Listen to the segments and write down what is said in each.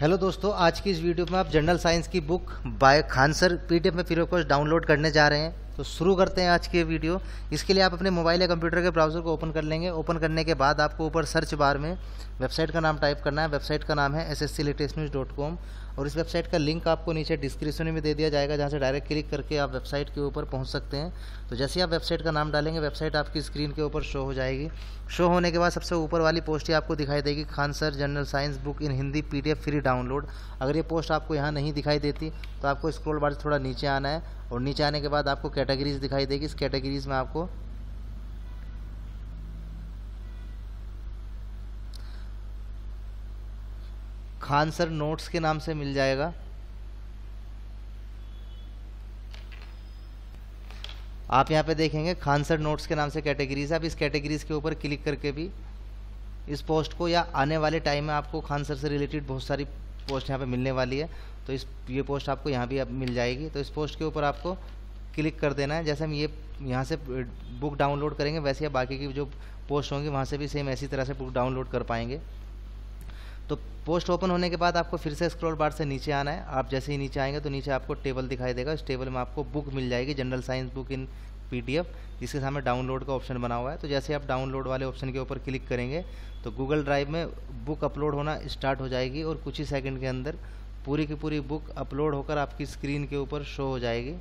Hello दोस्तों, आज की इस वीडियो में आप जनरल साइंस की book by Khan sir PDF में फिर डाउनलोड करने जा रहे हैं। तो शुरू करते हैं आज की वीडियो। इसके लिए आप अपने मोबाइल या कंप्यूटर के ब्राउज़र को ओपन कर लेंगे। ओपन करने के बाद आपको ऊपर सर्च बार में वेबसाइट का नाम टाइप करना है। वेबसाइट का नाम है एस एस और इस वेबसाइट का लिंक आपको नीचे डिस्क्रिप्शन में दे दिया जाएगा, जहाँ से डायरेक्ट क्लिक करके आप वेबसाइट के ऊपर पहुँच सकते हैं। तो जैसे आप वेबसाइट का नाम डालेंगे, वेबसाइट आपकी स्क्रीन के ऊपर शो हो जाएगी। शो होने के बाद सबसे ऊपर वाली पोस्ट ही आपको दिखाई देगी, Khan sir, general science, book in Hindi, P free download. अगर ये पोस्ट आपको यहाँ नहीं दिखाई देती तो आपको स्क्रोल बार थोड़ा नीचे आना है। और नीचे आने के बाद आपको कैटेगरीज दिखाई देगी। इस कैटेगरीज में आपको खान सर नोट्स के नाम से मिल जाएगा। आप यहाँ पे देखेंगे खान सर नोट्स के नाम से कैटेगरीज आप इस कैटेगरीज के ऊपर क्लिक करके भी इस पोस्ट को या आने वाले टाइम में आपको खान सर से रिलेटेड बहुत सारी पोस्ट यहाँ पे मिलने वाली है तो इस, ये पोस्ट आपको यहाँ भी अब मिल जाएगी। तो इस पोस्ट के ऊपर आपको क्लिक कर देना है। जैसे हम ये, यहाँ से बुक डाउनलोड करेंगे, वैसे ही बाकी की जो पोस्ट होंगी, वहाँ से भी सेम ऐसी तरह से बुक डाउनलोड कर पाएँगे। तो पोस्ट ओपन होने के बाद आपको फिर से स्क्रॉल बार से नीचे आना है। आप जैसे ही नीचे आएँगे तो नीचे आपको टेबल दिखाई देगा। इस टेबल में आपको बुक मिल जाएगी, general science book in PDF, जिसके सामने डाउनलोड का ऑप्शन बना हुआ है। तो जैसे आप डाउनलोड वाले ऑप्शन के ऊपर क्लिक करेंगे तो गूगल ड्राइव में बुक अपलोड होना स्टार्ट हो जाएगी और कुछ ही सेकंड के अंदर पूरी की पूरी बुक अपलोड होकर आपकी स्क्रीन के ऊपर शो हो जाएगी।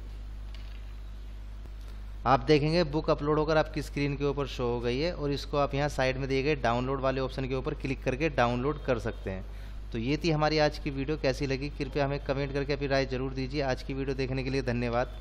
आप देखेंगे बुक अपलोड होकर आपकी स्क्रीन के ऊपर शो हो गई है और इसको आप यहाँ साइड में दिए गए डाउनलोड वाले ऑप्शन के ऊपर क्लिक करके डाउनलोड कर सकते हैं। तो ये थी हमारी आज की वीडियो। कैसी लगी? कृपया हमें कमेंट करके अपनी राय ज़रूर दीजिए। आज की वीडियो देखने के लिए धन्यवाद।